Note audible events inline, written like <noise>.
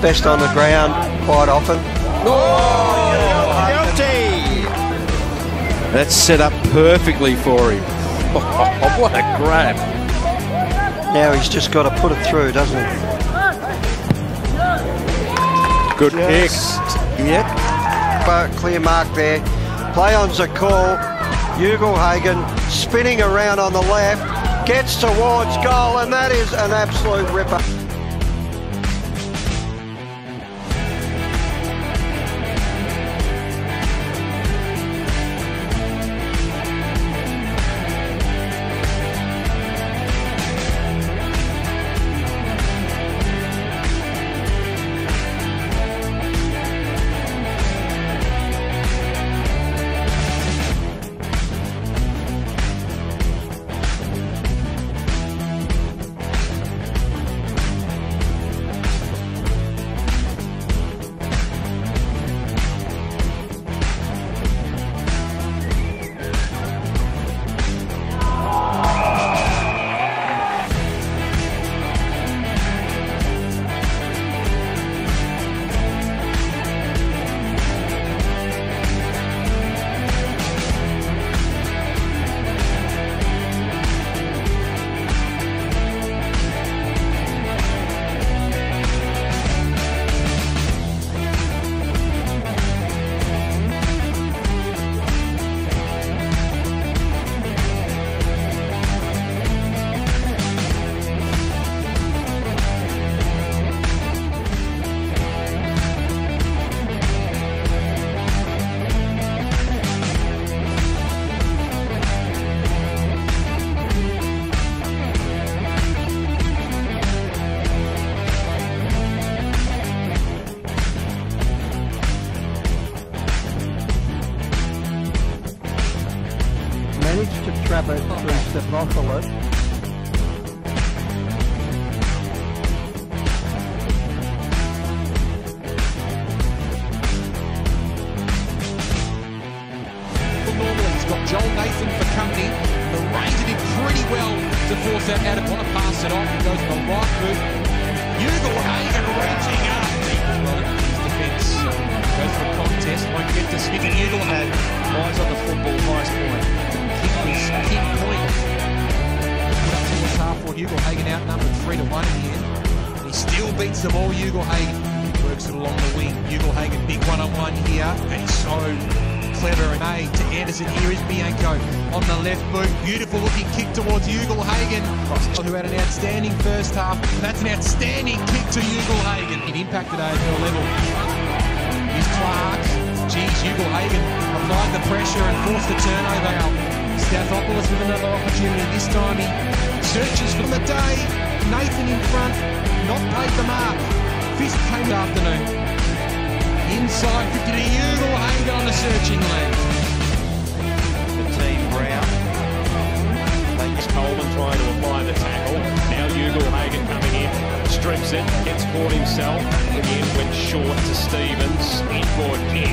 best on the ground quite often. Oh, guilty! That's set up perfectly for him. <laughs> Oh, what a grab. Now he's just got to put it through, doesn't he? Good Just- Yep. But clear mark there. Play on's a call. Ugle-Hagan spinning around on the left. Gets towards goal, and that is an absolute ripper. Managed to trap it through Stephanopoulos. Normally he's got Joel Nathan for company. The Ranger did pretty well to force that out. Want to pass it off. He goes to the right boot. Ugle-Hagan reaching up. His defence uh, goes for a contest. Won't get to Smithy Ugle-Hagan. Eyes on the football. Nice point. Was king point. Up towards half for Ugle-Hagan outnumbered three to one in the end. He still beats them all. Ugle-Hagan works it along the wing. Ugle-Hagan big one on one here. And he's so clever and A to Anderson. Here is Bianco on the left boot. Beautiful looking kick towards Ugle-Hagan, who had an outstanding first half. That's an outstanding kick to Ugle-Hagan. It impacted AFL level. Here's Clark. Geez, Ugle-Hagan applied the pressure and forced the turnover. Stathopoulos with another opportunity. This time he searches for the day. Nathan in front, not paid the mark. Fist came afternoon. Inside 50 to Ugle-Hagan on the searching lane. The team round. Thanks Coleman trying to apply the tackle. Now Ugle-Hagan coming in. Strips it, gets caught himself. Again went short to Stevens. Inboard kick,